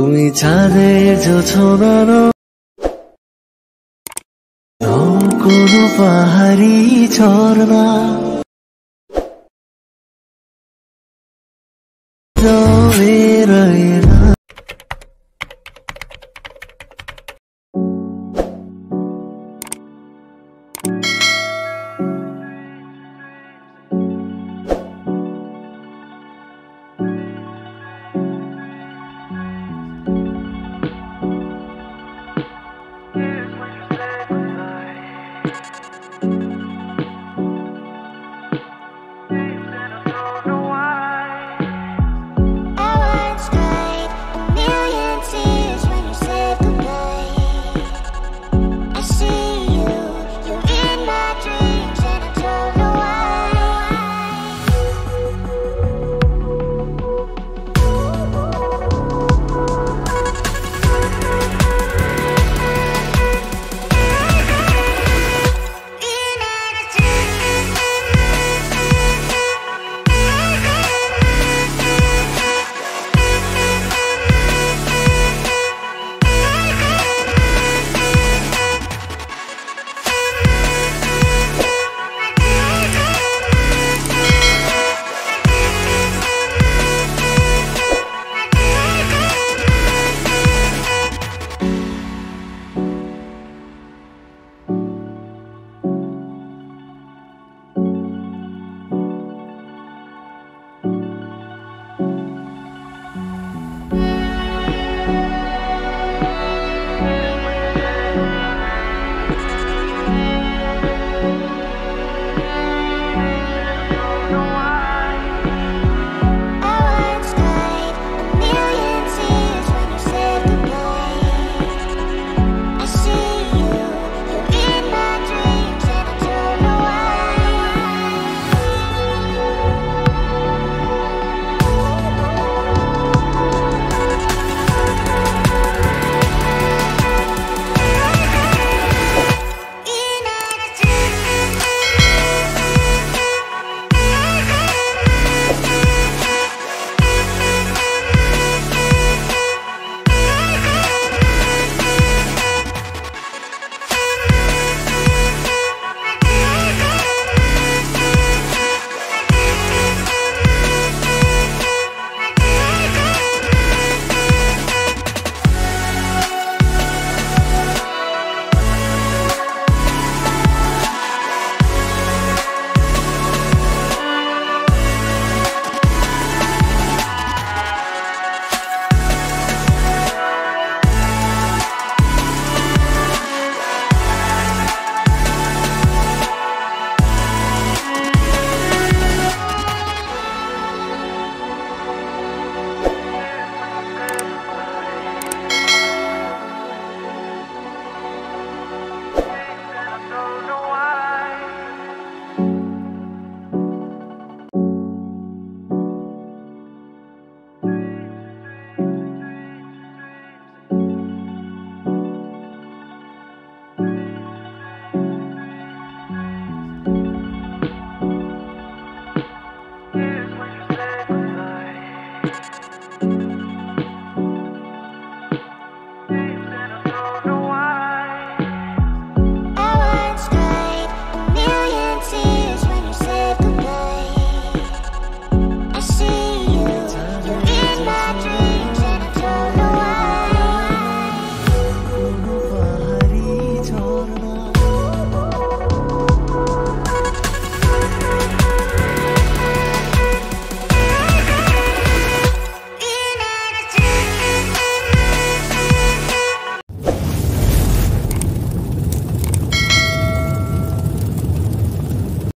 তুমি চাঁদের জোছনানো কোনো পাহাড়ি ঝর্ণা। জমে রয়ে